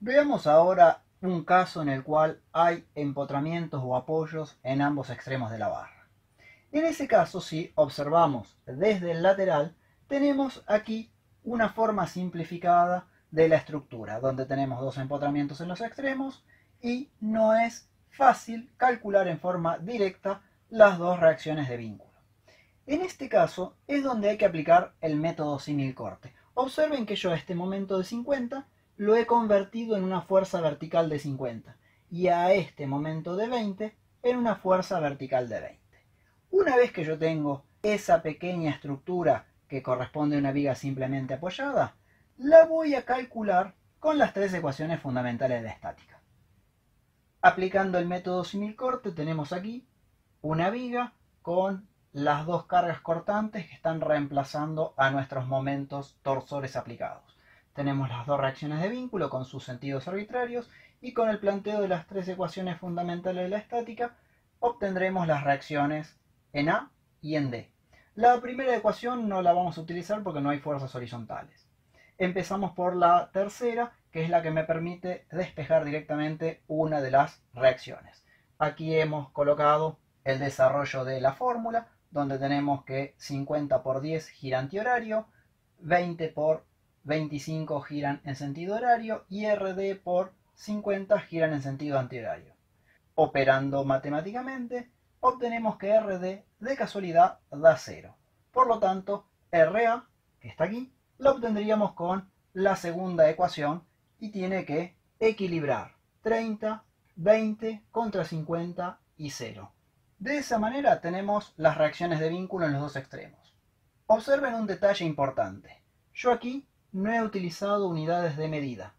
Veamos ahora un caso en el cual hay empotramientos o apoyos en ambos extremos de la barra. En ese caso, si observamos desde el lateral, tenemos aquí una forma simplificada de la estructura, donde tenemos dos empotramientos en los extremos y no es fácil calcular en forma directa las dos reacciones de vínculo. En este caso es donde hay que aplicar el método símil corte. Observen que yo a este momento de 50 lo he convertido en una fuerza vertical de 50 y a este momento de 20 en una fuerza vertical de 20. Una vez que yo tengo esa pequeña estructura que corresponde a una viga simplemente apoyada, la voy a calcular con las tres ecuaciones fundamentales de estática. Aplicando el método simil-corte tenemos aquí una viga con las dos cargas cortantes que están reemplazando a nuestros momentos torsores aplicados. Tenemos las dos reacciones de vínculo con sus sentidos arbitrarios y con el planteo de las tres ecuaciones fundamentales de la estática obtendremos las reacciones en A y en D. La primera ecuación no la vamos a utilizar porque no hay fuerzas horizontales. Empezamos por la tercera, que es la que me permite despejar directamente una de las reacciones. Aquí hemos colocado el desarrollo de la fórmula, donde tenemos que 50 por 10 gira antihorario, 20 por 25 giran en sentido horario y RD por 50 giran en sentido antihorario. Operando matemáticamente, obtenemos que RD de casualidad da 0. Por lo tanto, RA, que está aquí, lo obtendríamos con la segunda ecuación y tiene que equilibrar 30, 20 contra 50 y 0. De esa manera tenemos las reacciones de vínculo en los dos extremos. Observen un detalle importante. Yo aquí no he utilizado unidades de medida.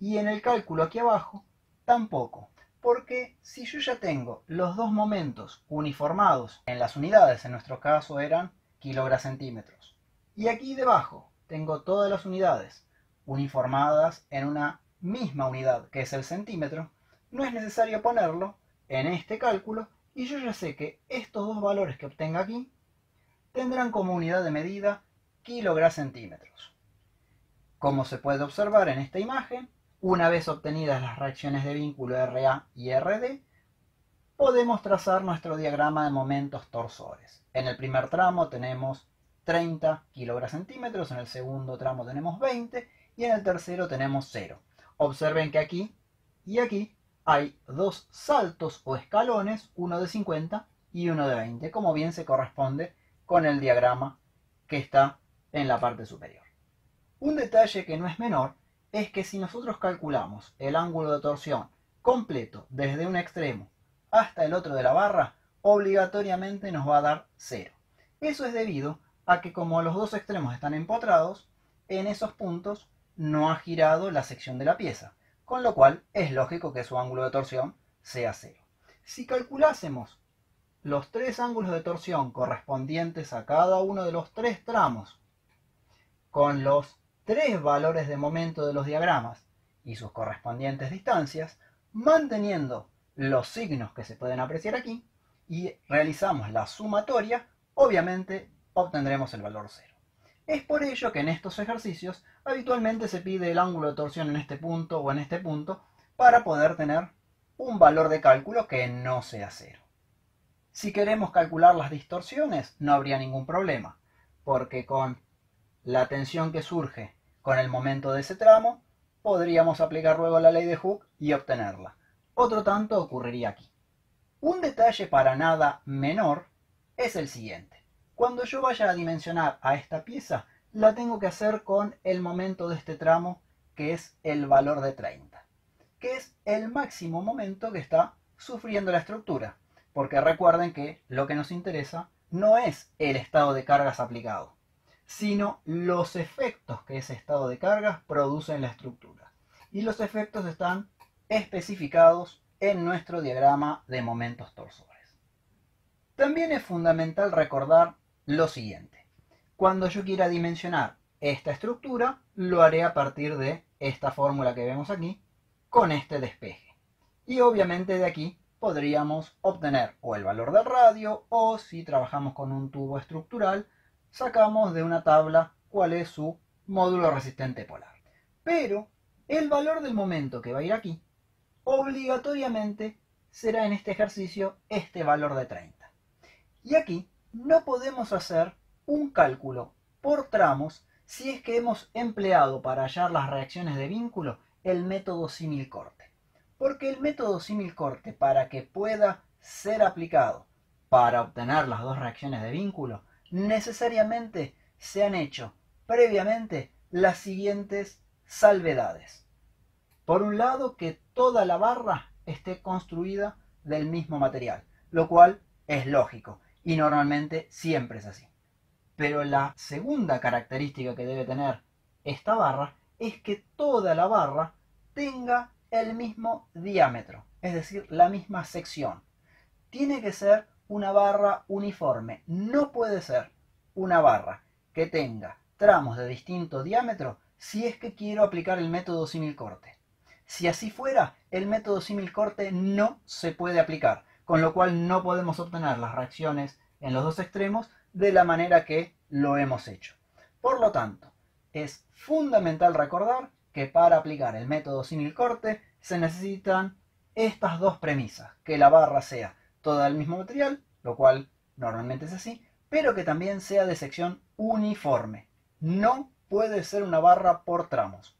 Y en el cálculo aquí abajo, tampoco. Porque si yo ya tengo los dos momentos uniformados en las unidades, en nuestro caso eran kilogramos centímetros, y aquí debajo tengo todas las unidades uniformadas en una misma unidad, que es el centímetro, no es necesario ponerlo en este cálculo y yo ya sé que estos dos valores que obtenga aquí tendrán como unidad de medida kilogramos centímetros. Como se puede observar en esta imagen, una vez obtenidas las reacciones de vínculo RA y RD, podemos trazar nuestro diagrama de momentos torsores. En el primer tramo tenemos 30 kilogramos centímetros, en el segundo tramo tenemos 20 y en el tercero tenemos 0. Observen que aquí y aquí hay dos saltos o escalones, uno de 50 y uno de 20, como bien se corresponde con el diagrama que está en la parte superior. Un detalle que no es menor es que si nosotros calculamos el ángulo de torsión completo desde un extremo hasta el otro de la barra, obligatoriamente nos va a dar 0. Eso es debido a que como los dos extremos están empotrados, en esos puntos no ha girado la sección de la pieza, con lo cual es lógico que su ángulo de torsión sea 0. Si calculásemos los tres ángulos de torsión correspondientes a cada uno de los tres tramos con los tres valores de momento de los diagramas y sus correspondientes distancias, manteniendo los signos que se pueden apreciar aquí, y realizamos la sumatoria, obviamente obtendremos el valor 0. Es por ello que en estos ejercicios habitualmente se pide el ángulo de torsión en este punto o en este punto para poder tener un valor de cálculo que no sea 0. Si queremos calcular las distorsiones no habría ningún problema, porque con la tensión que surge con el momento de ese tramo, podríamos aplicar luego la ley de Hooke y obtenerla. Otro tanto ocurriría aquí. Un detalle para nada menor es el siguiente. Cuando yo vaya a dimensionar a esta pieza, la tengo que hacer con el momento de este tramo, que es el valor de 30, que es el máximo momento que está sufriendo la estructura. Porque recuerden que lo que nos interesa no es el estado de cargas aplicado, sino los efectos que ese estado de cargas produce en la estructura. Y los efectos están especificados en nuestro diagrama de momentos torsores. También es fundamental recordar lo siguiente. Cuando yo quiera dimensionar esta estructura, lo haré a partir de esta fórmula que vemos aquí, con este despeje. Y obviamente de aquí podríamos obtener o el valor del radio o si trabajamos con un tubo estructural, sacamos de una tabla cuál es su módulo resistente polar. Pero el valor del momento que va a ir aquí, obligatoriamente será en este ejercicio este valor de 30. Y aquí no podemos hacer un cálculo por tramos si es que hemos empleado para hallar las reacciones de vínculo el método símil corte. Porque el método símil corte, para que pueda ser aplicado para obtener las dos reacciones de vínculo, necesariamente se han hecho previamente las siguientes salvedades. Por un lado, que toda la barra esté construida del mismo material, lo cual es lógico y normalmente siempre es así. Pero la segunda característica que debe tener esta barra es que toda la barra tenga el mismo diámetro, es decir, la misma sección. Tiene que ser una barra uniforme, no puede ser una barra que tenga tramos de distinto diámetro si es que quiero aplicar el método símil corte. Si así fuera, el método símil corte no se puede aplicar, con lo cual no podemos obtener las reacciones en los dos extremos de la manera que lo hemos hecho. Por lo tanto, es fundamental recordar que para aplicar el método símil corte se necesitan estas dos premisas, que la barra sea toda del mismo material, lo cual normalmente es así, pero que también sea de sección uniforme. No puede ser una barra por tramos.